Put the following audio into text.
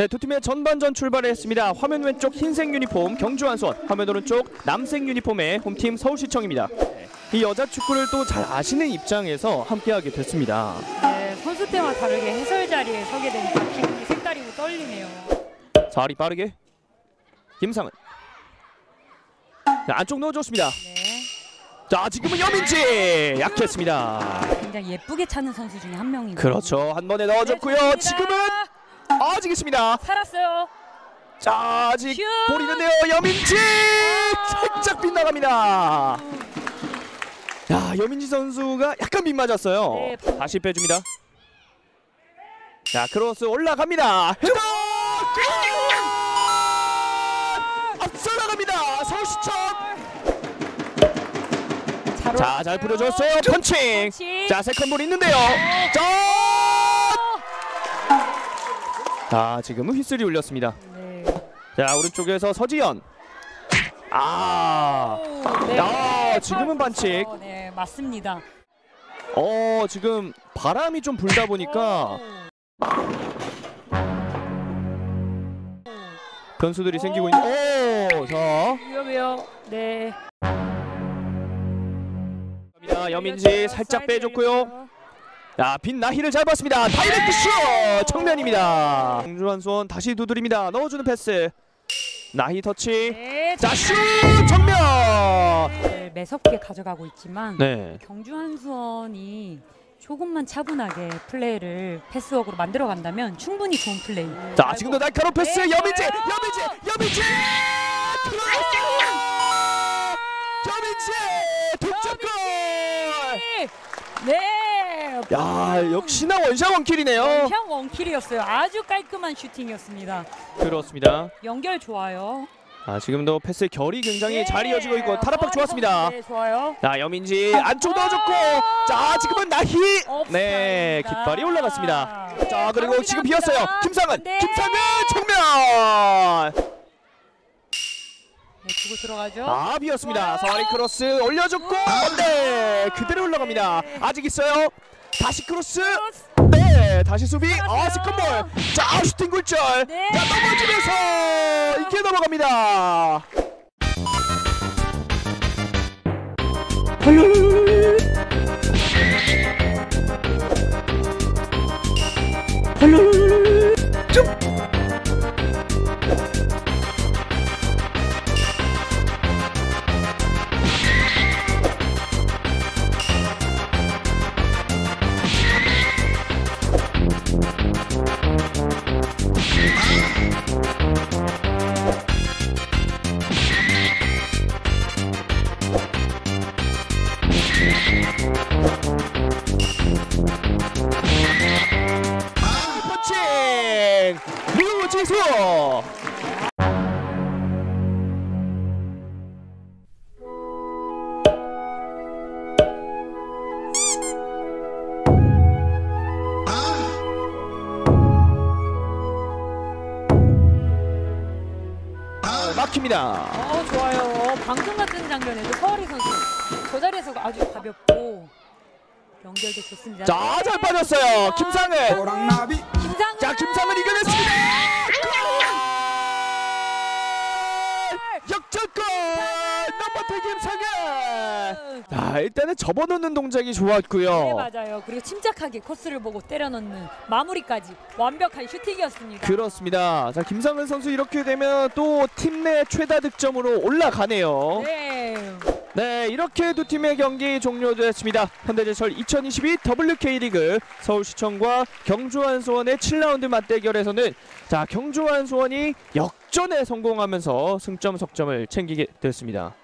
네, 두 팀의 전반전 출발했습니다. 화면 왼쪽 흰색 유니폼 경주 한수원, 화면 오른쪽 남색 유니폼의 홈팀 서울시청입니다. 이 여자 축구를 또 잘 아시는 입장에서 함께하게 됐습니다. 네, 선수 때와 다르게 해설 자리에 서게 되니까 기분이 색다르고 떨리네요. 자리 빠르게 김상은 자, 안쪽 넣어줬습니다. 네, 자 지금은 여민지 약했습니다. 굉장히 예쁘게 차는 선수 중에 한것 그렇죠 한 번에 넣어줬고요. 네, 지금은. 아직 있습니다. 살았어요. 자 아직 슛! 볼 있는데요. 여민지 살짝 빗나갑니다. 야 여민지 선수가 약간 빗맞았어요. 네. 다시 빼줍니다. 자 크로스 올라갑니다. header! 앞서 나갑니다. 서울시청. 잘 자, 올랐어요. 잘 뿌려줬어요. 펀칭. 펀칭. 자, second ball 있는데요. 자, 자, 지금은 휘슬이 울렸습니다. 네. 자, 오른쪽에서 서지연. 아, 오, 네. 야, 지금은 반칙. 어, 네, 맞습니다. 어, 지금 바람이 좀 불다 보니까 변수들이 생기고 있는. 오, 자, 위험해요. 네. 갑니다. 여민지 살짝 빼줬고요. 자, 빈 나희를 잘 봤습니다. direct 슛 정면입니다. 경주한수원 다시 두드립니다. 넣어주는 패스. 나희 터치. 네, 자, 슛 정면. 네, 매섭게 가져가고 있지만 네. 경주 한 수원이 조금만 차분하게 플레이를 패스워크로 만들어 간다면 충분히 좋은 플레이. 자, 지금도 날카로운 패스. 네, 여민지. 여민지, 여민지. 여민지 동점골. 네. 야, 역시나 원샷 원킬이네요. 원샷 원킬이었어요. 아주 깔끔한 슈팅이었습니다. 그렇습니다. 연결 좋아요. 아, 지금도 패스의 결이 굉장히 네. 잘 이어지고 있고 타락박 좋았습니다. 네, 좋아요. 자 여민지 안쪽 넣어줬고 자 지금은 나희 네. 깃발이 올라갔습니다 네, 자 그리고 바로 지금. 비었어요 김상은 네. 김상은 정면 네, 두고 들어가죠. 아 비었습니다. 서아리 크로스 올려줬고 네 그대로 올라갑니다 아직 있어요 다시 크로스. 네 다시 수비. 아. second ball. 자 슈팅 굴절. 네. 자 넘어지면서 이게 넘어갑니다 막힙니다. 어, 좋아요. 방금 같은 장면에도 서울이 선수 저 자리에서 아주 가볍고 연결도 좋습니다. 자 잘 빠졌어요. 김상은. 김상은. 자 김상은 이겨냈 자 일단은 접어놓는 동작이 좋았고요 네 맞아요. 그리고 침착하게 코스를 보고 때려 넣는 마무리까지 완벽한 슈팅이었습니다. 그렇습니다 자 김상은 선수 이렇게 되면 또 팀 내 최다 득점으로 올라가네요 네. 네 이렇게 두 팀의 경기 종료됐습니다 현대제철 2022 WK리그 서울시청과 경주한 수원의 7라운드 맞대결에서는 자 경주한 수원이 역전에 성공하면서 승점 석점을 챙기게 됐습니다